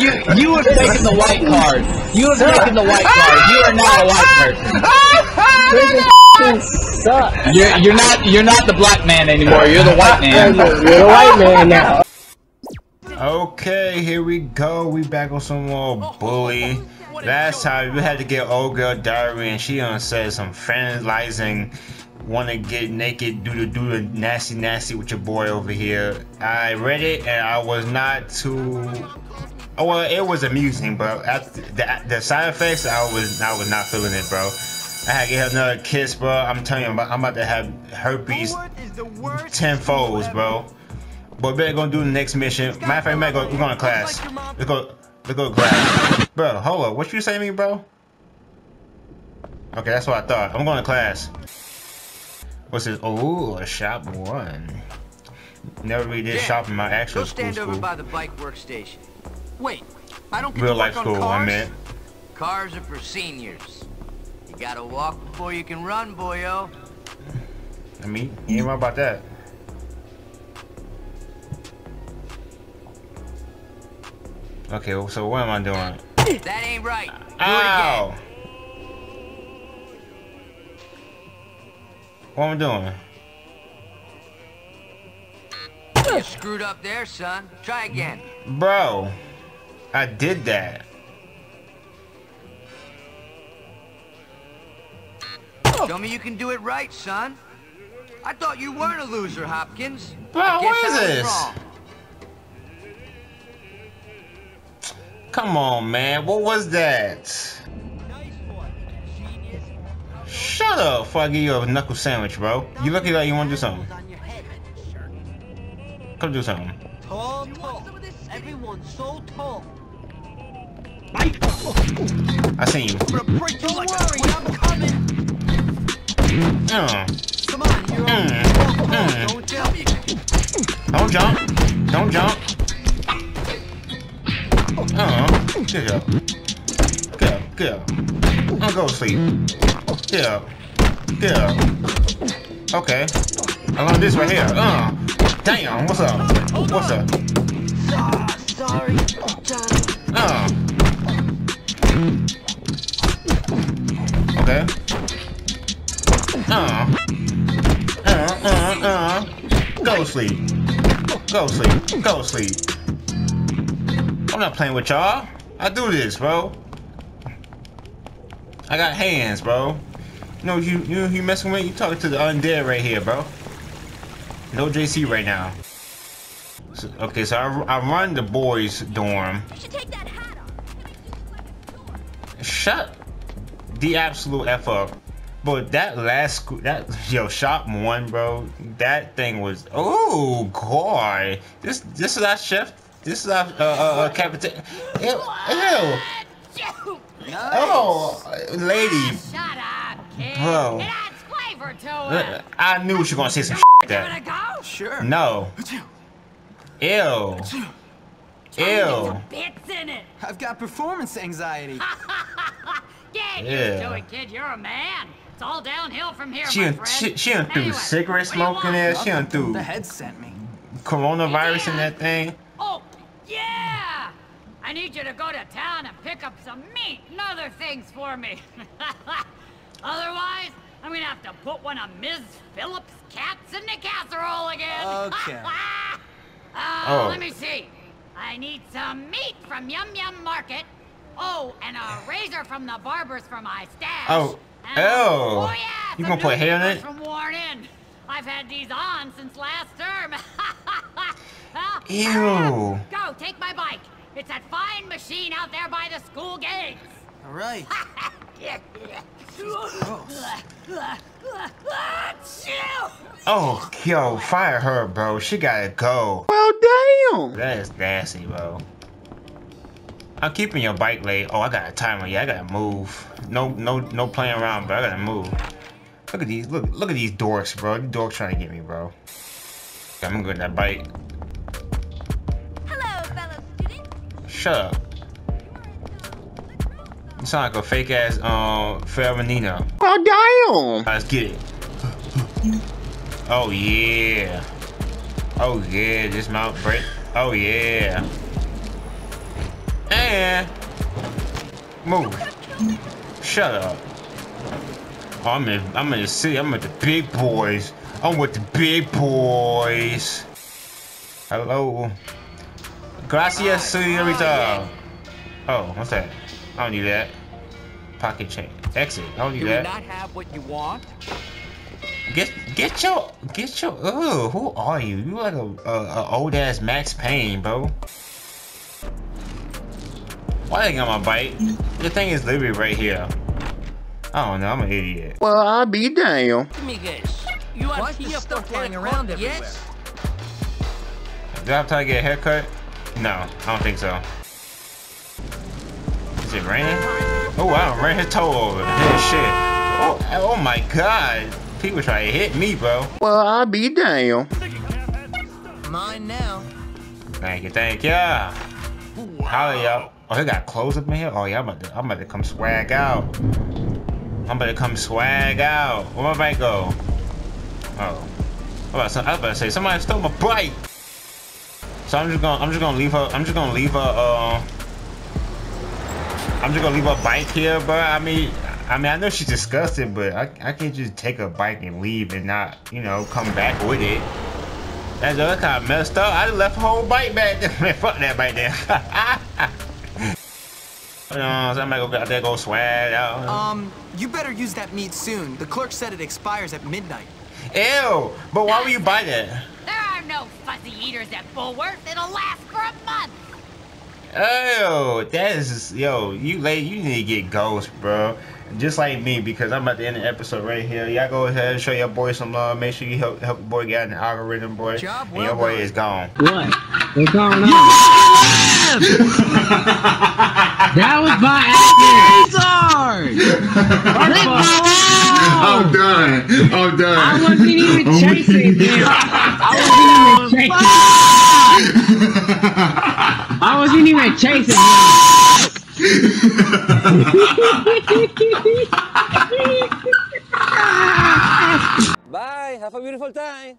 You you have taken the white card. You have taken the white card. You are not a white person. Suck. You're you're not you're not the black man anymore. You're the white man. You're the white man now. Okay, here we go. We back on some more bully. Last time we had to get old girl diary and she on said some fantasizing want to get naked, do the do the nasty nasty with your boy over here. I read it and I was not too. Oh, well, it was amusing, but the, the side effects, I was I was not feeling it, bro. I had to get another kiss, bro. I'm telling you, I'm about, I'm about to have herpes ten folds, bro. But we're gonna do the next mission. Matter of fact, we go, we're to class. Let's go. Let's go to class. Bro, hold up. What you say to me, bro? Okay, that's what I thought. I'm going to class. What's this? Oh, a shop one. Never really did Yeah, shop in my actual Go school. stand over school. by the bike workstation. Wait, I don't get Real to life school, I cars? meant. Cars are for seniors. You gotta walk before you can run, boyo. I mean, you ain't wrong about that. Okay, well, so what am I doing? That ain't right. Ow! What am I doing? You screwed up there, son. Try again. Bro, I did that. Show me you can do it right, son. I thought you weren't a loser, Hopkins. Bro, what is this? wrong. Come on, man. What was that? Shut up before I give you a knuckle sandwich, bro. You looking like you want to do something. Come do something. Everyone's so tall. I seen you. Don't worry, I'm coming. Uh, Come Mm, on. mm. Don't jump. don't jump. Jump. Uh, get up. Get up. I'm gonna go to sleep. Get up. Get up. Okay. I learned this right here. Uh, damn. What's up? What's up? Ah, sorry. Uh. Okay. Uh. Uh, uh, uh. Go sleep. Go sleep. Go sleep. I'm not playing with y'all. I do this, bro. I got hands, bro. You know you you you messing with? You talking to the undead right here, bro. No JC right now. So, okay, so I, I run the boys' dorm. You should take that hat off. Shut the absolute f up. But that last that yo shop one, bro. That thing was oh god. This this is our chef. This is our uh, uh, uh captain. Ew, ew. Oh, lady, Shut up, kid. Bro. It adds flavor to Uh, it. I knew she was gonna say some like Give it a that. go. Sure. No. Ew. Ew. Bits in it. I've got performance anxiety. Get Yeah. used to it, kid. You're a man. It's all downhill from here, She my friend. she, she done threw Anyway, cigarette what do smoke in there. She done threw The head sent me. coronavirus in that thing. Yeah! I need you to go to town and pick up some meat and other things for me. Otherwise, I'm gonna have to put one of Ms. Phillips' cats in the casserole again. Okay. uh, Oh. Let me see. I need some meat from Yum Yum Market. Oh, and a razor from the barbers for my stash. Oh. And- Oh. Oh, yeah. You some gonna put hair in newspapers it? From Worn In. I've had these on since last term. Ew. Go, take my bike. It's that fine machine out there by the school gates. All right. Achoo! Oh, yo, fire her, bro. She gotta go. Well, damn. That is nasty, bro. I'm keeping your bike late. Oh, I got a timer. Yeah, I gotta move. No, no, no playing around, bro. I gotta move. Look at these. Look, look at these dorks, bro. These dorks trying to get me, bro. I'm gonna go to that bike. Shut up. You sound like a fake ass um Feramanino. Oh damn. Let's get it. Oh yeah. Oh yeah, dismount break. Oh yeah. And move. Shut up. Oh, I'm in I'm in the city. I'm with the big boys. I'm with the big boys. Hello. Gracias, señorita. Oh, what's that? I don't need that. Pocket change. Exit. I don't need Do we that. not have what you want? Get get your get your oh who are you? You like uh, a, a, a old ass Max Payne, bro. Why they got my bike? The thing is literally right here. I don't know, I'm an idiot. Well, I'll be damned. Give me this. You Why are is here this stuff flying around everywhere? yes? Do I have to get a haircut? No, I don't think so. Is it raining? Oh wow, ran his toe over. Yeah, shit. Oh, oh my god. People try to hit me, bro. Well, I'll be damned. Mine now. Thank you, thank you. How y'all? Oh, they got clothes up in here? Oh yeah, I'm about to, I'm about to come swag out. I'm about to come swag out. Where my bike go? Oh. I was, about to, I was about to say somebody stole my bike. So I'm just gonna I'm just gonna leave her I'm just gonna leave her uh I'm just gonna leave her bike here, bro. I mean I mean I know she's disgusted, but I, I can't just take her bike and leave and not, you know, come back with it. That's that's kind of messed up. I left the whole bike back there. Man, fuck that bike there. you know, somebody go out there go swag out. Um, you better use that meat soon. The clerk said it expires at midnight. Ew! But why would you buy that? There are no fuzzy eaters at Bullworth. It'll last for a month. Oh, that is just, yo, you late, you need to get ghost, bro. Just like me, because I'm about to end the episode right here. Y'all go ahead and show your boy some love. Make sure you help help your boy get in the algorithm, boy. Job and your boy done. is gone. What? What's going on? that was by accident. Leave me alone. done. I'm done. I wasn't even chasing him. I wasn't even chasing. Him. Bye. Have a beautiful time.